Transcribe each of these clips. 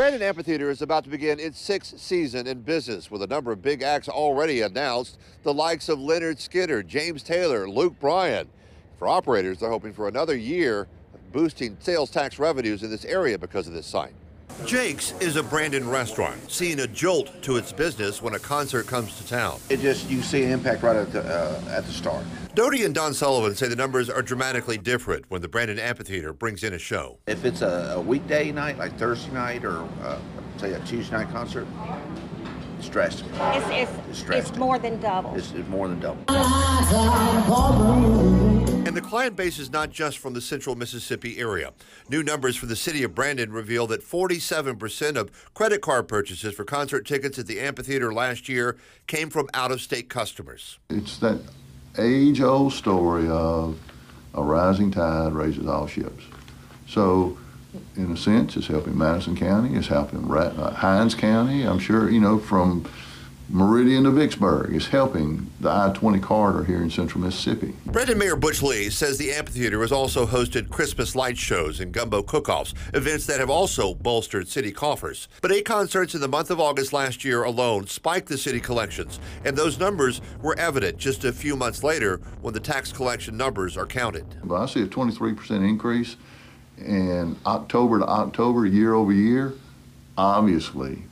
Brandon Amphitheater is about to begin its sixth season in business with a number of big acts already announced, the likes of Lynyrd Skynyrd, James Taylor, Luke Bryan. For operators, they're hoping for another year boosting sales tax revenues in this area because of this sign. Jake's is a Brandon restaurant, seeing a jolt to its business when a concert comes to town. It just you see an impact right at the uh, at the start. Doty and Don Sullivan say the numbers are dramatically different when the Brandon Amphitheater brings in a show. If it's a, a weekday night, like Thursday night or uh, say a Tuesday night concert, it's drastic. It's, it's, It's it's, more than double. It's, it's more than double. And the client base is not just from the central Mississippi area. New numbers for the city of Brandon reveal that 47% of credit card purchases for concert tickets at the amphitheater last year came from out of state customers. It's that age old story of a rising tide raises all ships. So, in a sense, it's helping Madison County, it's helping Ra- uh, Hinds County. I'm sure, you know, from Meridian to Vicksburg, it's helping the I 20 corridor here in central Mississippi. Brandon Mayor Butch Lee says the amphitheater has also hosted Christmas light shows and gumbo cook-offs, events that have also bolstered city coffers. But eight concerts in the month of August last year alone spiked the city collections, and those numbers were evident just a few months later when the tax collection numbers are counted. But I see a 23% increase in October to October, year over year. Obviously,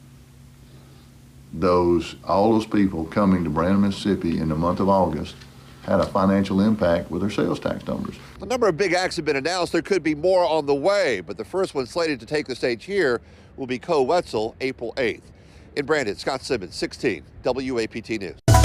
those all those people coming to Brandon, Mississippi in the month of August had a financial impact with their sales tax numbers. A number of big acts have been announced. There could be more on the way, but the first one slated to take the stage here will be Koe Wetzel April 8th. In Brandon, Scott Simmons, 16, WAPT News.